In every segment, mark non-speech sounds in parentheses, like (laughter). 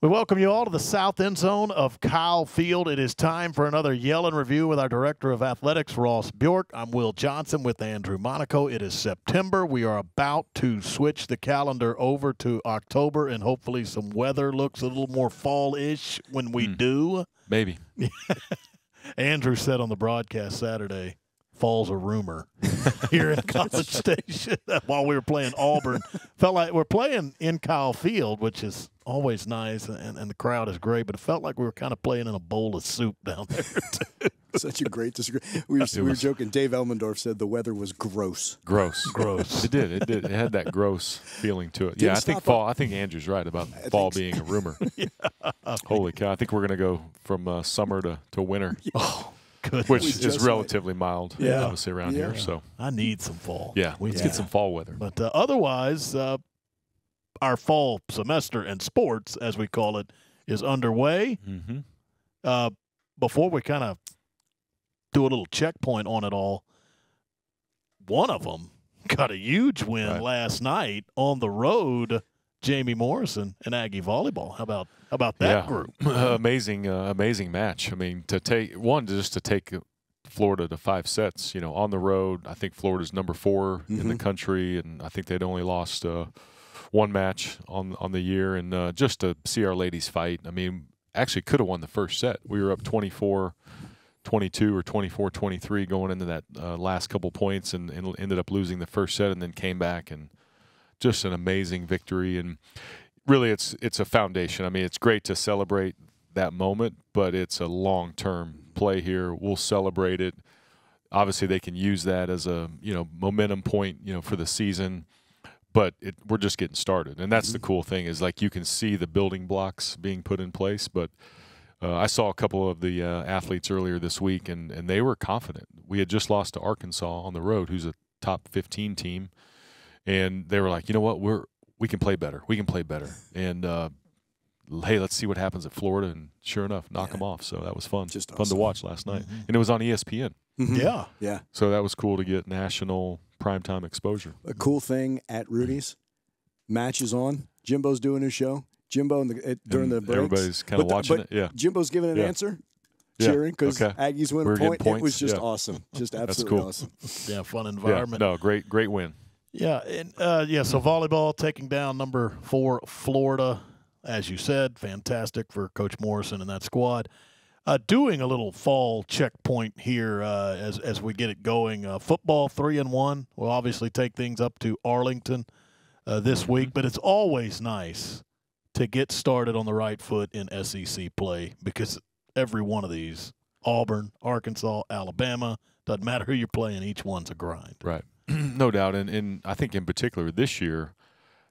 We welcome you all to the south end zone of Kyle Field. It is time for another Yell and Review with our Director of Athletics, Ross Bjork. I'm Will Johnson with Andrew Monaco. It is September. We are about to switch the calendar over to October, and hopefully some weather looks a little more fall-ish when we hmm. do. Maybe. (laughs) Andrew said on the broadcast Saturday, fall's a rumor (laughs) here in College (laughs) Station (laughs) while we were playing Auburn. Felt like we're playing in Kyle Field, which is always nice, and, and the crowd is great, but it felt like we were kind of playing in a bowl of soup down there. Too. Such a great disagreement. We were, we were joking. Dave Elmendorf said the weather was gross. Gross. Gross. It did. It did. It had that gross feeling to it. Didn't yeah, I think stop fall. I think Andrew's right about fall being a rumor. Holy cow! I think we're going to go from uh, summer to, to winter, Oh, good. which We is just relatively mild, Yeah. obviously around Yeah. here. So I need some fall. yeah, let's Yeah. get some fall weather. But uh, otherwise, uh, our fall semester in sports, as we call it, is underway. Mm-hmm. uh, before we kind of do a little checkpoint on it all, one of them got a huge win Right. last night on the road. Jamie Morrison and Aggie volleyball. How about how about that yeah. group? (laughs) amazing, uh, amazing match. I mean, to take one just to take Florida to five sets, you know, on the road. I think Florida's number 4 in the Mhm. country, and I think they'd only lost uh, one match on on the year. And uh, just to see our ladies fight, I mean, actually could have won the first set. We were up 24 22 or 24 23 going into that uh, last couple points and, and ended up losing the first set and then came back and just an amazing victory. And really it's it's a foundation. I mean it's great to celebrate that moment but it's a long term play here. We'll celebrate it. Obviously they can use that as a you know momentum point you know for the season but it, we're just getting started. And that's the cool thing is like you can see the building blocks being put in place but uh, I saw a couple of the uh, athletes earlier this week, and, and they were confident. We had just lost to Arkansas on the road, who's a top 15 team, and they were like, you know what, we're we can play better. We can play better. (laughs) And uh, hey, let's see what happens at Florida. And sure enough, knock Yeah. them off. So that was fun. Just fun awesome. to watch last night, and it was on ESPN. Mhm. Yeah. Yeah. So that was cool to get national primetime exposure. A cool thing at Rudy's, match is on. Jimbo's doing his show. Jimbo in the, uh, during And the breaks. everybody's kind of watching but it. Yeah, Jimbo's giving an Yeah. answer, Yeah. cheering because Okay. Aggies win We a point. It was just Yeah. awesome. Just (laughs) absolutely cool. awesome. Yeah, fun yeah. environment. No, great, great win. Yeah, and uh, yeah. So volleyball taking down number four Florida, as you said, fantastic for Coach Morrison and that squad. Uh, doing a little fall checkpoint here uh, as as we get it going. Uh, football three and one. We'll obviously take things up to Arlington uh, this week, but it's always nice to get started on the right foot in SEC play because every one of these Auburn, Arkansas, Alabama doesn't matter who you're playing. Each one's a grind. Right. (clears throat) no doubt. And, and I think in particular this year,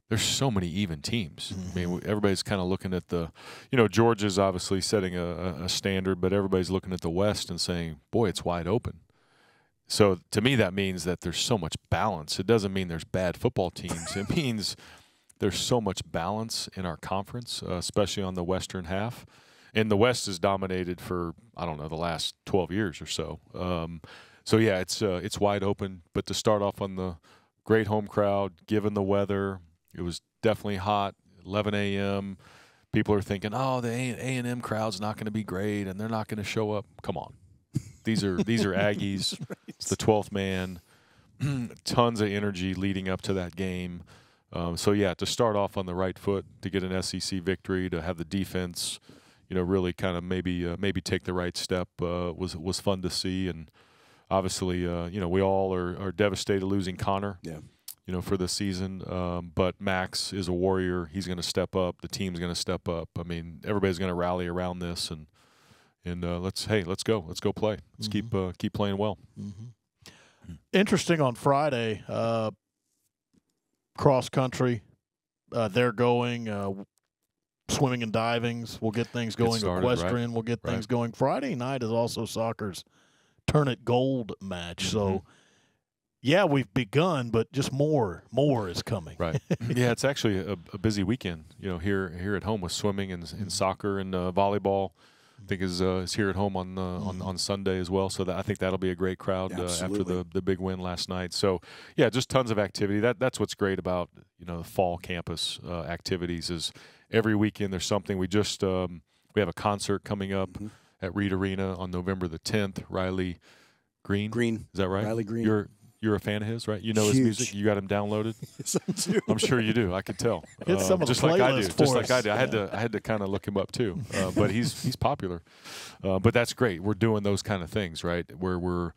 there's so many even teams. I mean, everybody's kind of looking at the, you know, Georgia's obviously setting a, a- a standard, but everybody's looking at the West and saying, boy, it's wide open. So to me, that means that there's so much balance. It doesn't mean there's bad football teams. it (laughs) means there's so much balance in our conference, uh, especially on the Western half. And the West is dominated for I don't know the last 12 years or so. Um, so yeah, it's uh, it's wide open. But to start off on the great home crowd, given the weather, it was definitely hot. 11 a.m. People are thinking, oh, the A and M crowd's not going to be great, and they're not going to show up. Come on, these are these are (laughs) Aggies. It's the 12th man. (clears throat) Tons of energy leading up to that game. Um, so yeah, to start off on the right foot, to get an SEC victory, to have the defense, you know, really kind of maybe uh, maybe take the right step uh, was was fun to see. And obviously, uh, you know, we all are, are devastated losing Connor. Yeah. You know, for the season, um, but Max is a warrior. He's going to step up. The team's going to step up. I mean, everybody's going to rally around this, and and uh, let's hey, let's go, let's go play. Let's keep uh, keep playing well. Interesting on Friday, uh, cross country. Uh, they're going uh, swimming and divings. We'll get things going. started, right. Equestrian. We'll get Right. things going. Friday night is also soccer's turn it gold match. Mm-hmm. So, yeah, we've begun, but just more, more is coming. Right. (laughs) yeah, it's actually a, a busy weekend. You know, here here at home with swimming and, and soccer and uh, volleyball. I think is uh, is here at home on uh, on on Sunday as well. So that, I think that'll be a great crowd uh, after the the big win last night. So yeah, just tons of activity. That that's what's great about you know the fall campus uh, activities is every weekend there's something. We just um, we have a concert coming up Mhm. At Reed Arena on November the 10th. Riley Green, Green. is that right? Riley Green. You're you're a fan of his, right? You know his music. You got him downloaded. (laughs) Yes, I do. I'm sure you do. I could tell. (laughs) Hit some of the just like I do. Just for like I us. do. I had to. I had to kind of look him up too. Uh, (laughs) but he's he's popular. Uh, but that's great. We're doing those kind of things, right? Where we're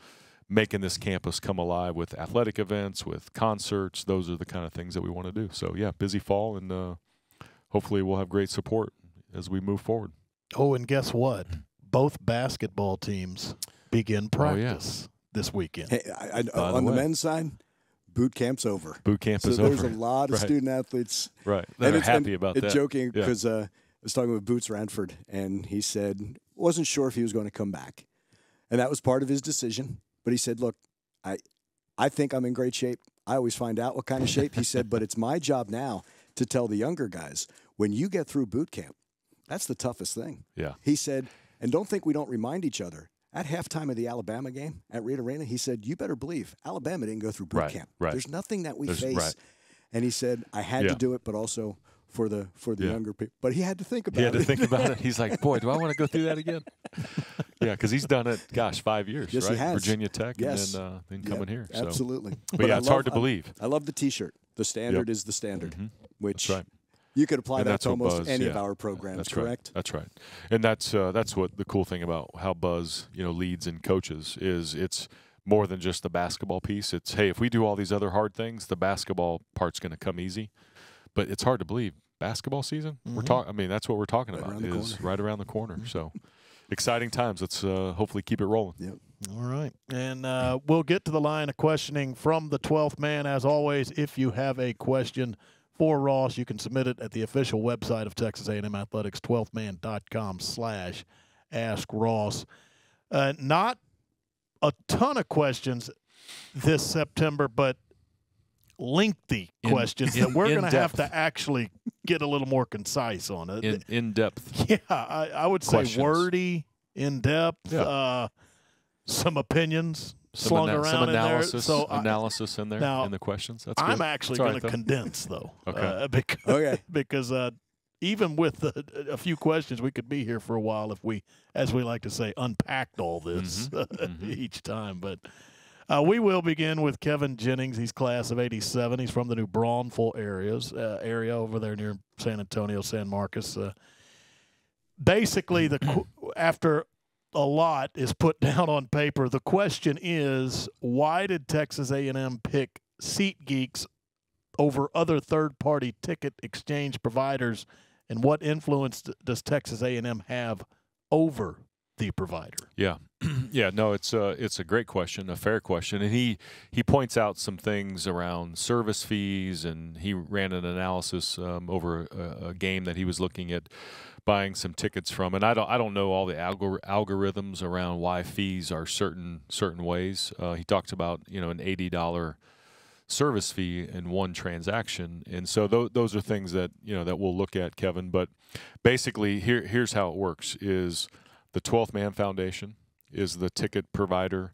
making this campus come alive with athletic events, with concerts. Those are the kind of things that we want to do. So yeah, busy fall, and uh, hopefully we'll have great support as we move forward. Oh, and guess what? Both basketball teams begin Oh, yeah. practice this weekend. Hey, I, I, on the the way. men's side, boot camp's over. Boot camp So is there's over. a lot of Right. student athletes right. They're it's- happy about that. Joking Yeah. because uh, I was talking with Boots Radford, and he said wasn't sure if he was going to come back, and that was part of his decision. But he said, "Look, I, I think I'm in great shape. I always find out what kind of shape." He said, "But it's my job now to tell the younger guys when you get through boot camp, that's the toughest thing." Yeah. He said, "And don't think we don't remind each other." At halftime of the Alabama game at Reed Arena, he said, "You better believe Alabama didn't go through boot Right, camp. right. There's nothing that we There's- face." right. And he said, "I had Yeah. to do it, but also for the for the Yeah. younger people." But he had to think about it. He had it. to think about it. He's like, (laughs) boy, do I want to go through that again? (laughs) yeah, because he's done it, gosh, five years, Yes, he right? has. Virginia Tech Yes. and then, uh, then Yep, coming here. So. Absolutely. But, yeah, I it's hard to love- I- believe. I, love the T-shirt. The standard is the standard, Mhm. which That's right. You could apply And that that's to almost Buzz- any of our programs. That's correct? Right. That's right. And that's uh, that's what the cool thing about how Buzz you know leads and coaches is it's more than just the basketball piece. It's hey, if we do all these other hard things, the basketball part's going to come easy. But it's hard to believe basketball season. We're Mhm. talking. I mean, that's what we're talking Right about is corner. right around the corner. So exciting times. Let's uh, hopefully keep it rolling. Yep. All right. And uh, we'll get to the line of questioning from the 12th man. As always, if you have a question for Ross, you can submit it at the official website of Texas A&M Athletics, 12thman.com slash ask Ross. Uh, not a ton of questions this September, but lengthy In- (laughs) questions in- that we're going to have to actually get a little more concise on it. In in depth. (laughs) Yeah, I, I would say Questions. wordy, in depth, Yeah. uh, some opinions slung ana- around some in there. analysis. I, in there now, in the questions. That's I'm good. actually going right, to condense though, Okay. (laughs) uh, because Okay. (laughs) because uh, even with a, a few questions, we could be here for a while if we, as we like to say, unpacked all this Mhm. (laughs) each time. But uh, we will begin with Kevin Jennings. He's class of '87. He's from the New Braunfels areas uh, area over there near San Antonio, San Marcos. Uh, basically, the (clears throat) after a lot is put (laughs) down on paper, the question is why did Texas A&M pick SeatGeeks over other third-party ticket exchange providers, and what influence does Texas A&M have over the provider? Yeah, (clears throat) yeah. No, it's a it's a great question, a fair question, and he he points out some things around service fees, and he ran an analysis um, over a, a game that he was looking at buying some tickets from, and I don't I don't know all the algor- algorithms around why fees are certain certain ways. Uh, he talked about you know an eighty dollar service fee in one transaction, and so th- those are things that you know that we'll look at, Kevin. But basically, here here's how it works: is the 12th Man Foundation is the ticket provider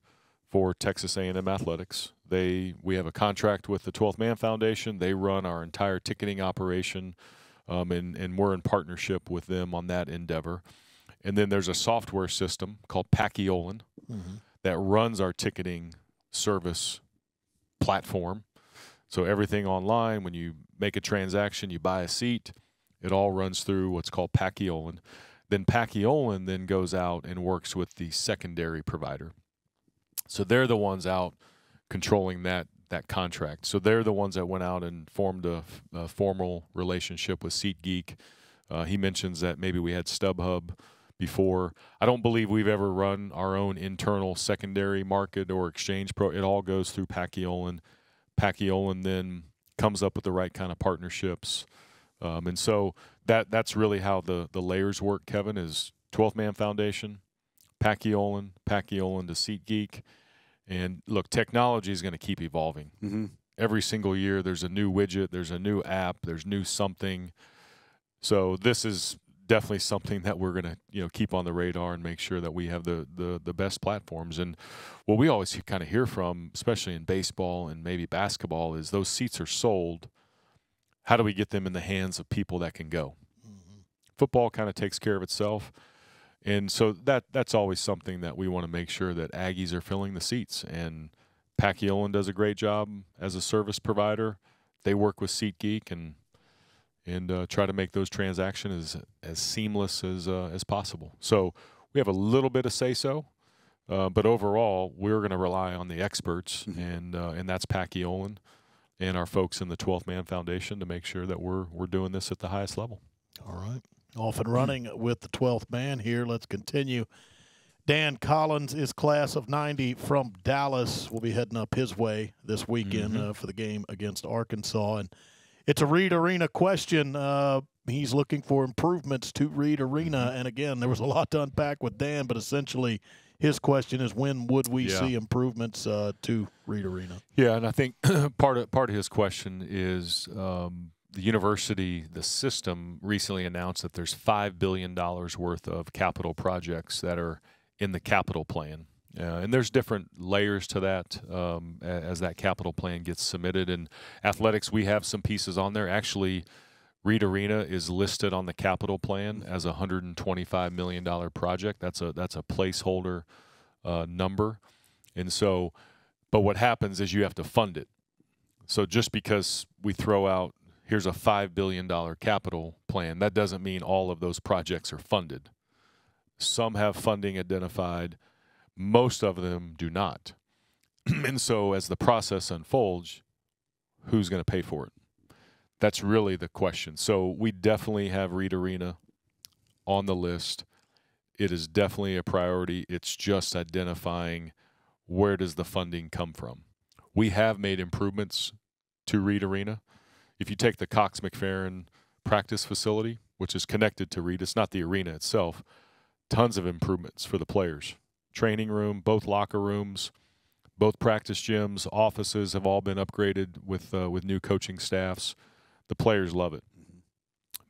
for Texas A&M athletics. They we have a contract with the 12th Man Foundation. They run our entire ticketing operation, um, and and we're in partnership with them on that endeavor. And then there's a software system called Paciolan that runs our ticketing service platform. So everything online, when you make a transaction, you buy a seat, it all runs through what's called Paciolan. Then Paciolan then goes out and works with the secondary provider. So they're the ones out controlling that that contract. So they're the ones that went out and formed a, a formal relationship with SeatGeek. Uh, he mentions that maybe we had StubHub before. I don't believe we've ever run our own internal secondary market or exchange pro. It all goes through Paciolan. Paciolan then comes up with the right kind of partnerships. Um, and so that that's really how the, the layers work, Kevin, is 12th Man Foundation, Paciolan, Paciolan to SeatGeek. And look, technology is going to keep evolving. Mm-hmm. Every single year, there's a new widget, there's a new app, there's new something. So this is definitely something that we're going to you know keep on the radar and make sure that we have the the, the best platforms. And what we always kind of hear from, especially in baseball and maybe basketball, is those seats are sold. How do we get them in the hands of people that can go? football kind of takes care of itself. And so that that's always something that we want to make sure that Aggies are filling the seats. And Paciolan does a great job as a service provider. They work with SeatGeek and and uh, try to make those transactions as as seamless as uh, as possible. So we have a little bit of say so, uh, but overall we're going to rely on the experts, mm-hmm. and uh, and that's Paciolan and our folks in the 12th Man Foundation to make sure that we're we're doing this at the highest level. All right, off and running with the 12th man here. Let's continue. Dan Collins is class of 90 from Dallas. We'll be heading up his way this weekend mm-hmm. uh, for the game against Arkansas. And it's a Reed Arena question. Uh, he's looking for improvements to Reed Arena. Mm-hmm. And again, there was a lot to unpack with Dan, but essentially his question is when would we yeah. see improvements uh, to Reed Arena? Yeah, and I think (clears throat) part of part of his question is um, the university, the system recently announced that there's five billion dollars worth of capital projects that are – in the capital plan. Uh, and there's different layers to that um, as that capital plan gets submitted. And athletics, we have some pieces on there. Actually, Reed Arena is listed on the capital plan as a $125 million project. That's a that's a placeholder uh, number. And so, but what happens is you have to fund it. So just because we throw out here's a $5 billion capital plan, that doesn't mean all of those projects are funded. Some have funding identified, most of them do not. (clears throat) and so, as the process unfolds, who's going to pay for it? That's really the question. So, we definitely have Reed Arena on the list. It is definitely a priority. It's just identifying where does the funding come from. We have made improvements to Reed Arena. If you take the Cox McFerrin practice facility, which is connected to Reed, it's not the arena itself, tons of improvements for the players. Training room, both locker rooms, both practice gyms, offices have all been upgraded with uh, with new coaching staffs. The players love it.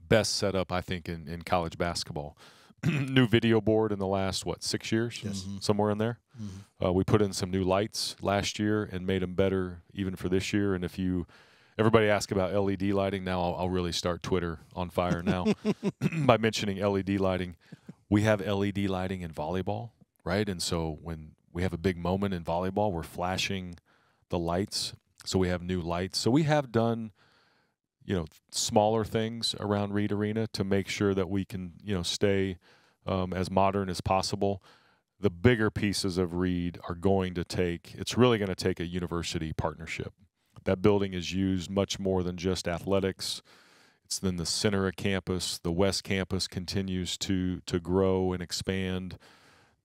Best setup, I think, in, in college basketball. (clears throat) new video board in the last what six years, yes. mm-hmm. somewhere in there. Mm-hmm. Uh, we put in some new lights last year and made them better even for this year. And if you everybody ask about LED lighting, now I'll, I'll really start Twitter on fire now (laughs) (clears throat) by mentioning LED lighting we have LED lighting in volleyball, right? And so when we have a big moment in volleyball, we're flashing the lights. So we have new lights. So we have done, you know, smaller things around Reed Arena to make sure that we can, you know, stay um, as modern as possible. The bigger pieces of Reed are going to take, it's really going to take a university partnership. That building is used much more than just athletics it's then the center of campus. The west campus continues to to grow and expand.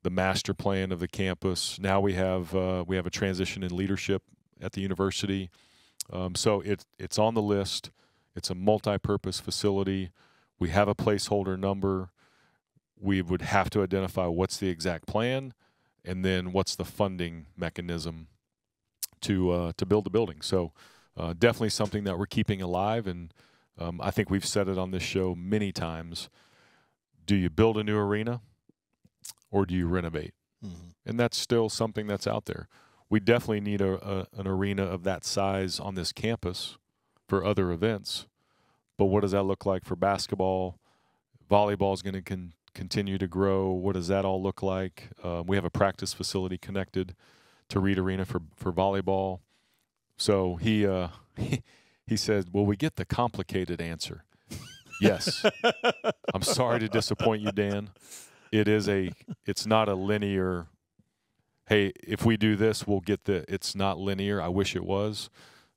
The master plan of the campus. Now we have uh, we have a transition in leadership at the university. Um, so it it's on the list. It's a multi-purpose facility. We have a placeholder number. We would have to identify what's the exact plan, and then what's the funding mechanism to uh, to build the building. So uh, definitely something that we're keeping alive and um, I think we've said it on this show many times. Do you build a new arena or do you renovate? Mm-hmm. And that's still something that's out there. We definitely need a, a, an arena of that size on this campus for other events. But what does that look like for basketball? Volleyball is going to con- continue to grow. What does that all look like? Uh, we have a practice facility connected to Reed Arena for, for volleyball. So he, uh, he (laughs) he said, Will we get the complicated answer? yes. (laughs) I'm sorry to disappoint you, Dan. It is a it's not a linear hey, if we do this, we'll get the it's not linear. I wish it was.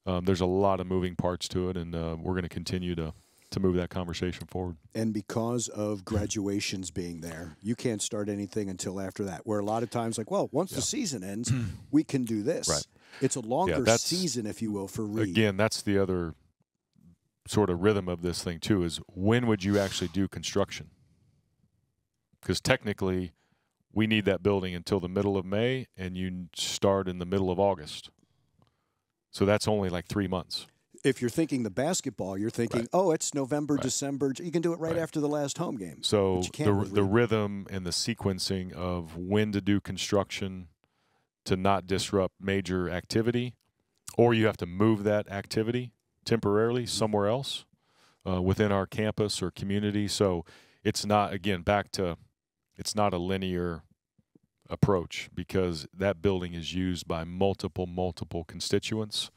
Um, there's a lot of moving parts to it, and uh, we're going to continue to to move that conversation forward. And because of graduations being there, you can't start anything until after that. Where a lot of times, like, well, once yeah. the season ends, we can do this. Right. It's a longer yeah, season, if you will, for Reed. Again, that's the other sort of rhythm of this thing too. Is when would you actually do construction? Because technically, we need that building until the middle of May, and you start in the middle of August. So that's only like three months. If you're thinking the basketball, you're thinking, right. oh, it's November, right. December. You can do it right, right. after the last home game. So the, really. the rhythm and the sequencing of when to do construction to not disrupt major activity, or you have to move that activity temporarily somewhere else uh, within our campus or community. So it's not again back to it's not a linear approach because that building is used by multiple multiple constituents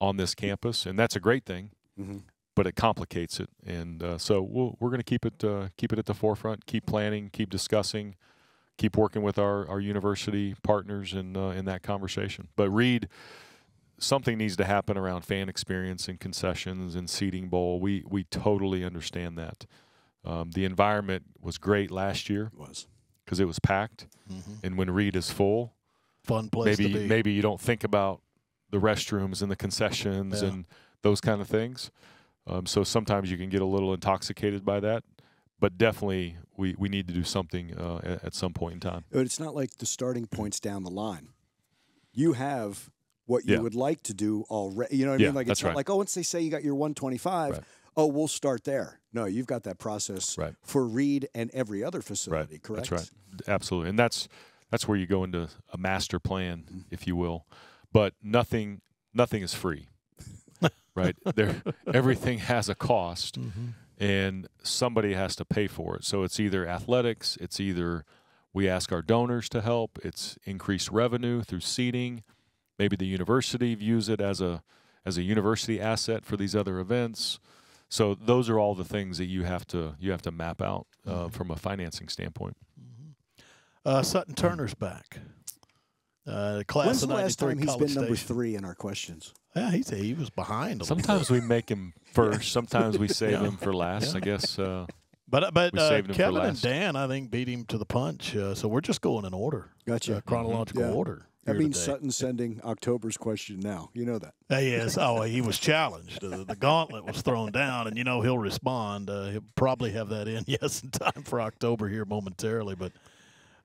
on this campus and that's a great thing hmm but it complicates it. And uh, so we'll, we're going to keep it uh, keep it at the forefront keep planning keep discussing keep working with our, our university partners in uh, in that conversation. But reed something needs to happen around fan experience and concessions and seating bowl. We we totally understand that. Um, the environment was great last year. It was. Because it was packed Mhm. and when reed is full Fun place maybe to be. maybe you don't think about the restrooms and the concessions Yeah. and those kind of things. Um, so sometimes you can get a little intoxicated by that, but definitely we, we need to do something uh, at, at some point in time. But it's not like the starting points down the line. You have what you Yeah. would like to do already. You know what I Yeah, mean? Like it's not right. like oh, once they say you got your 125, Right. Oh, we'll start there. No, you've got that process Right. for Reed and every other facility. Correct. That's right. Absolutely. And that's that's where you go into a master plan, if you will. But nothing nothing is free. (laughs) right? There everything has a cost Mhm. and somebody has to pay for it. So it's either athletics, it's either we ask our donors to help, it's increased revenue through seating. Maybe the university views it as a as a university asset for these other events. So those are all the things that you have to you have to map out uh, from a financing standpoint. Uh, Sutton Turner's back. Uh, class When's of the last time he's College been number Station. three in our questions? Yeah, he's, he was behind. A little Sometimes we make him (laughs) first. Sometimes we save Yeah. him for last. I guess. Uh, But but uh, saved him for Kevin and. Dan, I think, beat him to the punch. Uh, so we're just going in order, Gotcha. uh, chronological Yeah. order. That here means today. Sutton sending October's question now. You know that. Uh, yes. Oh, he was challenged. Uh, the gauntlet was thrown down, and you know he'll respond. Uh, he'll probably have that in (laughs) yes in time for October here momentarily. But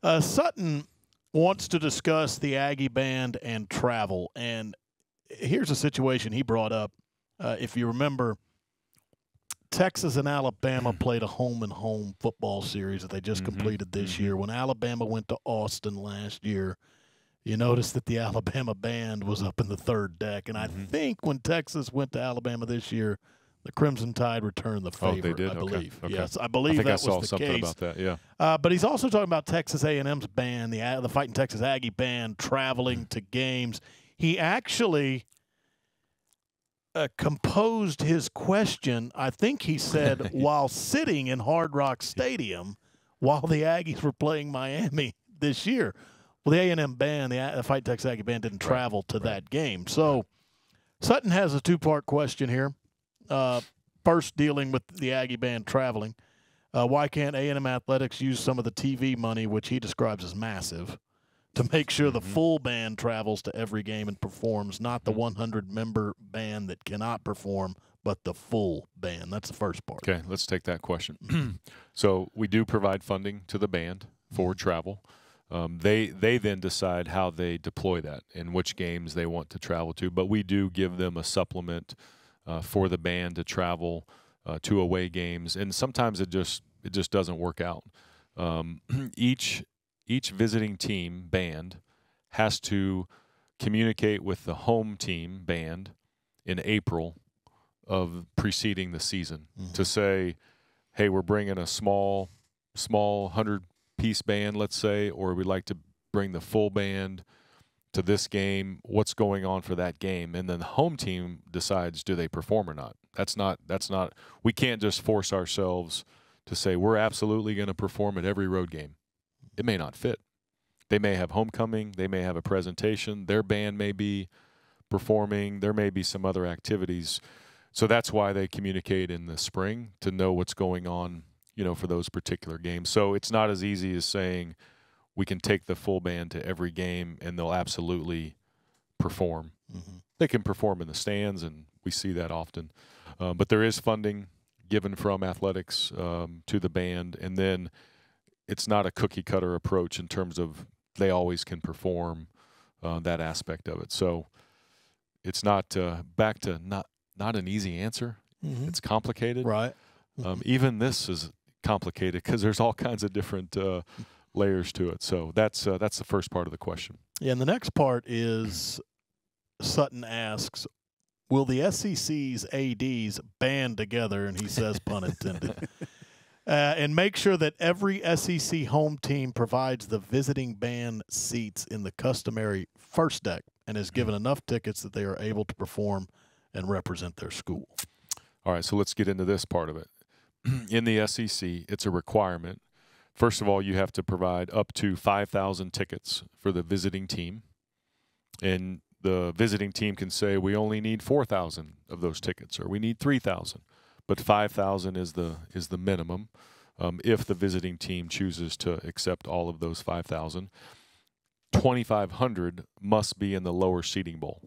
uh, Sutton wants to discuss the Aggie band and travel. And here's a situation he brought up. Uh, if you remember, Texas and Alabama played a home and home football series that they just Mhm, completed this mhm. year. When Alabama went to Austin last year, you noticed that the (laughs) Alabama band was up in the third deck. And I Mhm. think when Texas went to Alabama this year, the Crimson Tide returned the favor. Oh, they did? I Okay, believe. okay. Yes, I I believe think that I saw was the something case. about that. Yeah. Uh, but he's also talking about Texas A&M's band, the the Fighting Texas Aggie band, traveling to games. He actually uh, composed his question. I think he said (laughs) while sitting in Hard Rock Stadium while the Aggies were playing Miami (laughs) this year. Well, the A&M band, the, Fighting Texas Aggie band, didn't travel to that game. So Sutton has a two-part question here. Uh, first, dealing with the Aggie band traveling. Uh, why can't A&M Athletics use some of the TV money, which he describes as massive, to make sure the Mhm. full band travels to every game and performs, not the 100 member band that cannot perform, but the full band? That's the first part. Okay, let's take that question. (clears throat) so we do provide funding to the band for travel. Um, they they then decide how they deploy that and which games they want to travel to. But we do give them a supplement uh, for the band to travel uh, to away games, and sometimes it just it just doesn't work out. Um, (clears throat) each each visiting team band has to communicate with the home team band in April of preceding the season to say, "Hey, we're bringing a small, small hundred piece band, let's say, or we'd like to bring the full band to this game. What's going on for that game?" And then the home team decides do they perform or not. That's not. That's not. We can't just force ourselves to say we're absolutely going to perform at every road game. It may not fit. They may have homecoming. They may have a presentation. Their band may be performing. There may be some other activities. So that's why they communicate in the spring to know what's going on, you know, for those particular games. So it's not as easy as saying we can take the full band to every game and they'll absolutely perform. Mhm. They can perform in the stands, and we see that often. Uh, but there is funding given from athletics um, to the band, and then it's not a cookie cutter approach in terms of they always can perform uh, that aspect of it. So it's not uh, back to not not an easy answer. Mhm. It's complicated. Right. Um, even this is complicated because there's all kinds of different uh, layers to it. So that's uh, that's the first part of the question. Yeah, and the next part is Sutton asks, "Will the SEC's ADs band together?" And he says, "Pun (laughs) intended." Uh, and make sure that every SEC home team provides the visiting band seats in the customary first deck and is given enough tickets that they are able to perform and represent their school. All right, so let's get into this part of it. (clears throat) In the SEC, it's a requirement. First of all, you have to provide up to 5,000 tickets for the visiting team. And the visiting team can say, we only need 4,000 of those tickets or we need 3,000. But 5,000 is the, is the minimum um, if the visiting team chooses to accept all of those 5,000. 2,500 must be in the lower seating bowl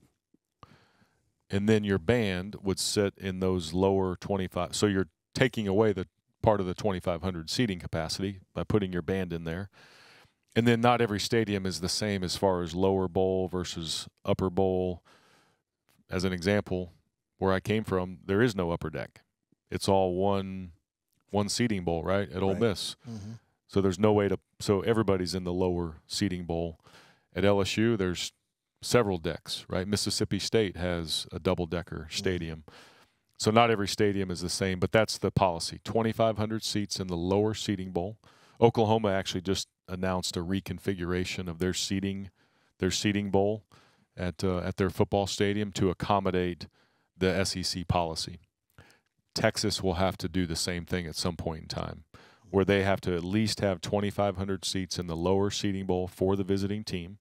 and then your band would sit in those lower 25 so you're taking away the part of the 2500 seating capacity by putting your band in there. And then not every stadium is the same as far as lower bowl versus upper bowl. As an example where i came from there is no upper deck. It's all one one seating bowl right at Ole Miss. Mm-hmm. so there's no way to so everybody's in the lower seating bowl. At LSU there's several decks, right? Mississippi State has a double decker stadium. So not every stadium is the same, but that's the policy. 2500 seats in the lower seating bowl. Oklahoma actually just announced a reconfiguration of their seating their seating bowl at uh, at their football stadium to accommodate the SEC policy. Texas will have to do the same thing at some point in time where they have to at least have 2,500 seats in the lower seating bowl for the visiting team.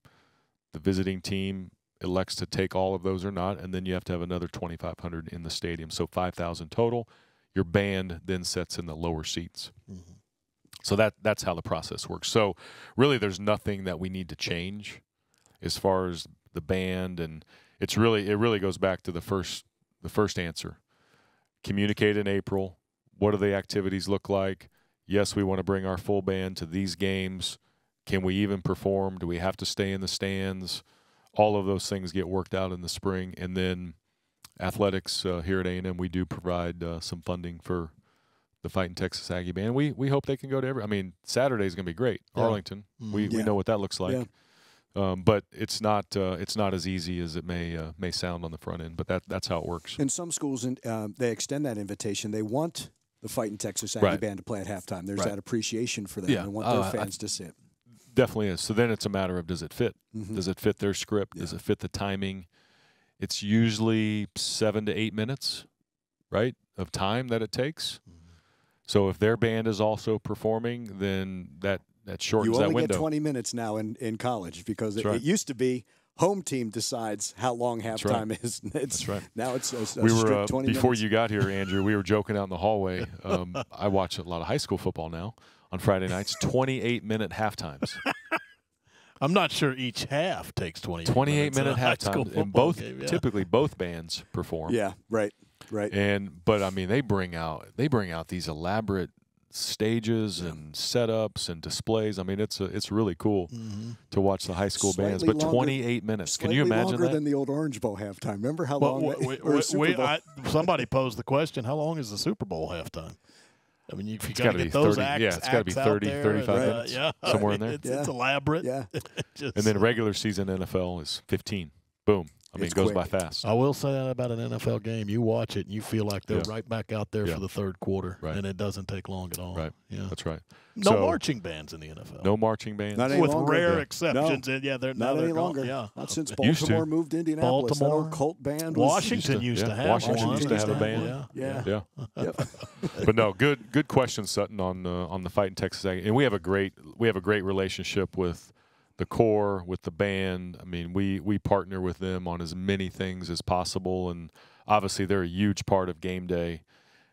The visiting team elects to take all of those or not, and then you have to have another 2,500 in the stadium. So 5,000 total. Your band then sets in the lower seats. Mm-hmm. So that that's how the process works. So really, there's nothing that we need to change as far as the band, and it's really it really goes back to the first the first answer. Communicate in April. What do the activities look like? Yes, we want to bring our full band to these games. Can we even perform? Do we have to stay in the stands? All of those things get worked out in the spring, and then athletics uh, here at A&M, we do provide uh, some funding for the Fighting Texas Aggie Band. We we hope they can go to every. I mean, Saturday is going to be great. Yeah. Arlington, we, we Yeah. know what that looks like. Yeah. Um, but it's not uh, it's not as easy as it may uh, may sound on the front end. But that that's how it works. In some schools, in- uh, they extend that invitation. They want the fighting Texas Aggie Right. band to play at halftime. There's Right. that appreciation for them. Yeah. They want Uh, their I- fans to sit. Definitely is. So then it's a matter of does it fit? Mhm. Does it fit their script? Does it fit the timing? It's usually seven to eight minutes, right, of time that it takes. So if their band is also performing, then that that shortens You that only window. get 20 minutes now in, in college because it, right. it used to be home team decides how long right. halftime is. (laughs) It's, That's right. Now it's a, a we were uh, 20 before minutes. you got here, Andrew. We were (laughs) joking out in the hallway. Um, I watch a lot of high school football now on Friday nights. Twenty-eight minute half times. (laughs) I'm not sure each half takes 20 Twenty-eight minutes in a minute high half school time, and football both game, yeah. typically both bands perform. Yeah, right, right. And but I mean, they bring out they bring out these elaborate stages and setups and displays. I mean, it's a, it's really cool Mhm. to watch the high school bands. But longer- 28 minutes. Can you imagine longer that? than the old Orange Bowl halftime. Remember how But long? w- that, w- (laughs) or we- I- somebody posed the question: How long is the Super Bowl halftime? I mean, you, if you It's got to get be those 30 acts, yeah, it's gotta be 30, 35 and, uh, minutes, yeah, (laughs) somewhere in there. It's, it's elaborate. (laughs) yeah. Just- and then regular season NFL is 15. Boom. I mean, It's it goes quick. by fast. I will say that about an NFL game. You watch it and you feel like they're Yeah. right back out there Yeah. for the third quarter, Right. and it doesn't take long at all. Right. Yeah. That's right. No So, marching bands in the NFL. No marching bands. Not any with longer. rare Yeah. exceptions. And yeah, they're now Not they're any gone. longer. Yeah. Not since Used to. Baltimore moved to Indianapolis. Baltimore. old Colt band. Washington used to, yeah, have Washington used to have a band. Yeah. Yeah. Yeah. (laughs) Yep. but no, good good question, Sutton, on uh, on the Fighting Texas, and we have a great we have a great relationship with the Corps, with the band. I mean, we we partner with them on as many things as possible, and obviously they're a huge part of game day,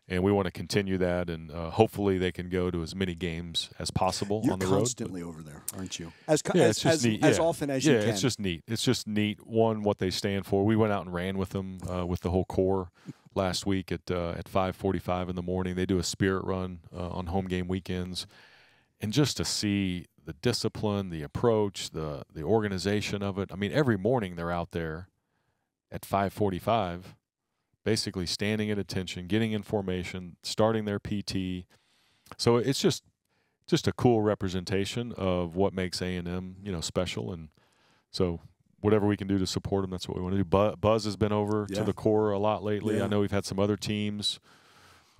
and we want to continue that, and uh, hopefully they can go to as many games as possible You're on the road. constantly over there, aren't you? As Yeah, as, it's just as, neat. as yeah. often as yeah, you can. it's just neat. It's just neat. One, what they stand for. We went out and ran with them uh, with the whole Corps last week at uh, at 5:45 in the morning. They do a spirit run uh, on home game weekends, and just to see the discipline, the approach, the the organization of it. I mean, every morning they're out there at 5:45, basically standing at attention, getting in formation, starting their PT. So it's just just a cool representation of what makes A and M, you know, special. And so, whatever we can do to support them, that's what we want to do. Bu- Buzz has been over Yeah. to the Corps a lot lately. Yeah. I know we've had some other teams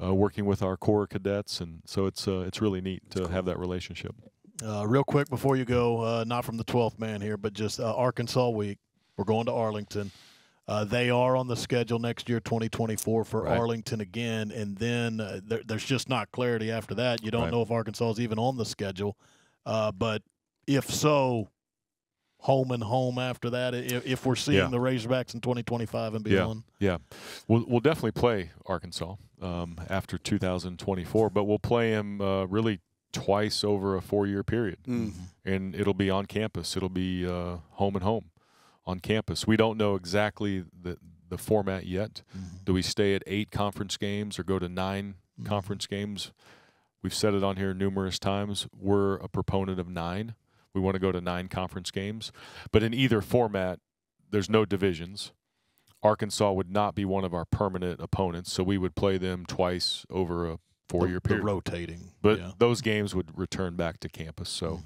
uh, working with our Corps cadets, and so it's uh, it's really neat to have that relationship. Uh, real quick before you go, uh, not from the 12th man here, but just uh, Arkansas week. We're going to Arlington. Uh, they are on the schedule next year, 2024, for Right. Arlington again, and then uh, there, there's just not clarity after that. You don't Right. know if Arkansas is even on the schedule, uh, but if so, home and home after that. If, if we're seeing Yeah. the Razorbacks in 2025 and Yeah. beyond, Yeah, we'll we'll definitely play Arkansas um, after 2024, but we'll play them uh, really twice over a four-year period, Mm. and it'll be on campus. It'll be uh, home and home on campus. We don't know exactly the the format yet. Do we stay at eight conference games or go to 9 Mhm. conference games? We've said it on here numerous times. We're a proponent of nine. We want to go to nine conference games, but in either format, there's no divisions. Arkansas would not be one of our permanent opponents, so we would play them twice over a four-year the, the period. rotating. But yeah. those games would return back to campus. So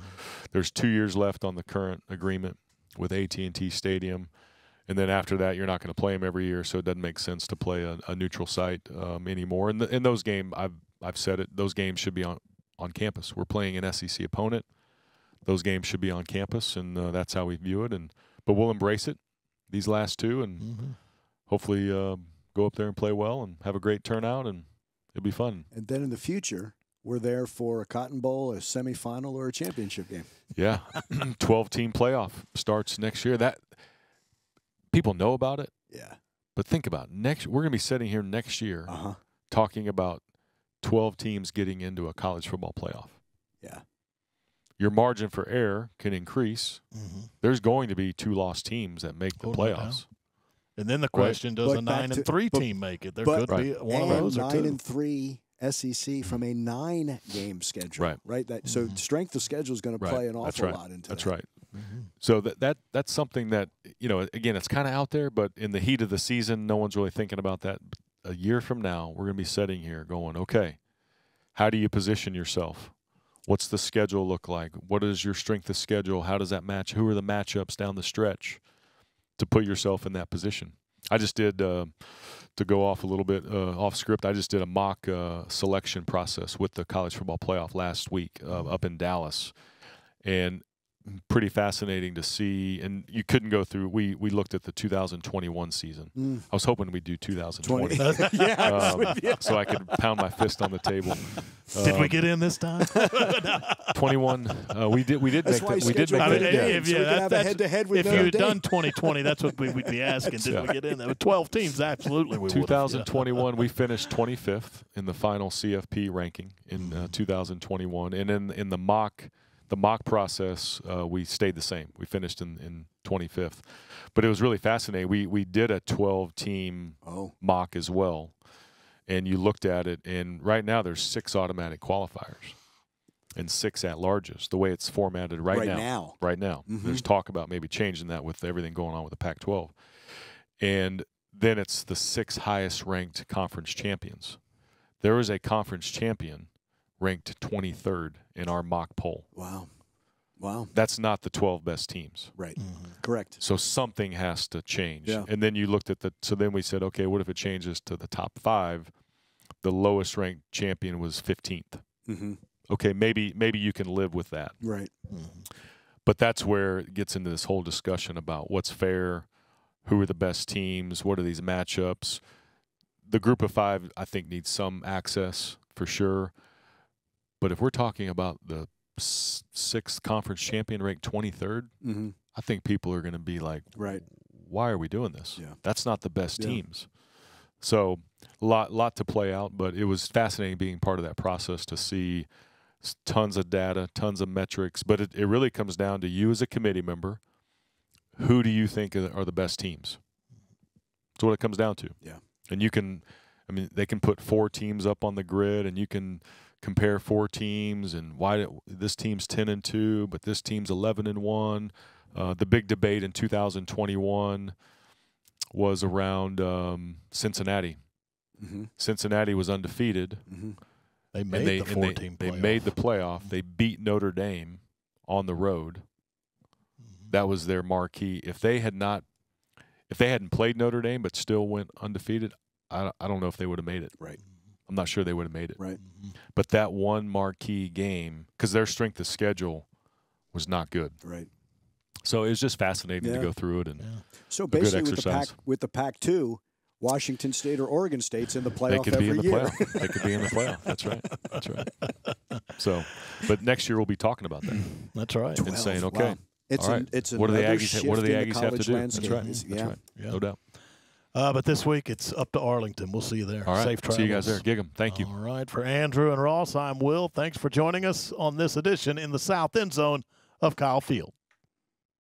there's two years left on the current agreement with AT&T Stadium, and then after that, you're not going to play them every year, so it doesn't make sense to play a, a neutral site um, anymore. And the, in those games, I've I've said it, those games should be on on campus. We're playing an SEC opponent. Those games should be on campus, and uh, that's how we view it. And but we'll embrace it these last two, and Mhm. hopefully uh, go up there and play well and have a great turnout, and it'll be fun. And then in the future, we're there for a Cotton Bowl, a semifinal, or a championship game. Yeah, (clears throat) twelve team playoff starts next year. That people know about it, Yeah. but think about it. next. We're going to be sitting here next year Uh huh. talking about twelve teams getting into a college football playoff. Yeah. Your margin for error can increase. Mhm. There's going to be two lost teams that make the Oh, no doubt. playoffs. And then the question: Does But a nine to- and three but- team make it? There but- could be one of and those or nine two. and three SEC from a nine game schedule. Right. Right. That so Mhm. strength of schedule is going to Right. play an That's awful right. lot into that. That's that. right. Mhm. So that that that's something that you know. Again, it's kind of out there, but in the heat of the season, no one's really thinking about that. A year from now, we're going to be sitting here going, okay, how do you position yourself? What's the schedule look like? What is your strength of schedule? How does that match? Who are the matchups down the stretch to put yourself in that position? I just did uh, to go off a little bit uh, off script. I just did a mock uh, selection process with the college football playoff last week uh, up in Dallas, and pretty fascinating to see. And you couldn't go through. We we looked at the 2021 season. Mm. I was hoping we'd do 2020. 20. (laughs) yeah. (laughs) Um, so I could pound my fist on the table. Did we Um, get in this time? (laughs) 21? Uh, we did. We did That's make. why The, we did make. I mean, The, it yeah. if- yeah, we that- have a that's- head-to-head if you Notre had Dame. done 2020, that's what we would be asking. Did Yeah. we get in there? With 12 teams, absolutely we would. 2021, we finished 25th in the final CFP ranking in uh, 2021, and in in the mock the mock process, uh, we stayed the same. We finished in, in 25th, but it was really fascinating. We we did a 12 team Oh. mock as well, and you looked at it, and right now there's six automatic qualifiers and six at larges. The way it's formatted right, Right now, now. right now, Mhm. there's talk about maybe changing that with everything going on with the Pac-12, and then it's the six highest ranked conference champions. There is a conference champion ranked 23rd in our mock poll. Wow. Wow. That's not the 12 best teams. Right. Mhm. Correct. So something has to change. Yeah. And then you looked at the so then we said, okay, what if it changes to the top 5? The lowest ranked champion was 15th. Mm-hmm. Okay, maybe maybe you can live with that. Right. Mhm. But that's where it gets into this whole discussion about what's fair, who are the best teams, what are these matchups. The group of 5 I think needs some access for sure. But if we're talking about the sixth conference champion ranked 23rd, Mm-hmm. I think people are going to be like, Right. why are we doing this? Yeah. That's not the best Yeah. teams. So, lot lot to play out, but it was fascinating being part of that process to see tons of data, tons of metrics. But it, it really comes down to you as a committee member. Who do you think are are the best teams? That's what it comes down to. Yeah. And you can, I mean, they can put four teams up on the grid, and you can compare four teams and why did, this team's ten and two, but this team's eleven and one. Uh, the big debate in 2021 was around um, Cincinnati. Mm-hmm. Cincinnati was undefeated. Mm-hmm. They made they, the and four they, team they playoff. made the playoff. They beat Notre Dame on the road. Mhm. That was their marquee. If they had not, if they hadn't played Notre Dame but still went undefeated, I, I don't know if they would have made it. Right. I'm not sure they would have made it. Right. But that one marquee game, because their strength of schedule was not good. Right. So it was just fascinating Yeah. to go through it. And So good basically, with the pack with the Pac two, Washington State or Oregon State's in the they playoff could every be in the year. playoff. they could be in the playoff. (laughs) That's right. That's right. So, but next year we'll be talking about that. That's right. and saying, okay, Wow. It's all right. an, it's what do the another Aggies? What do the shift in Aggies have to do? landscape. That's right. It's- That's yeah. right. Yeah. No doubt. Uh, but this week it's up to Arlington. We'll see you there. All right. Safe travels. See you guys there. Gig 'em. Thank you. All right. For Andrew and Ross, I'm Will. Thanks for joining us on this edition in the South End Zone of Kyle Field.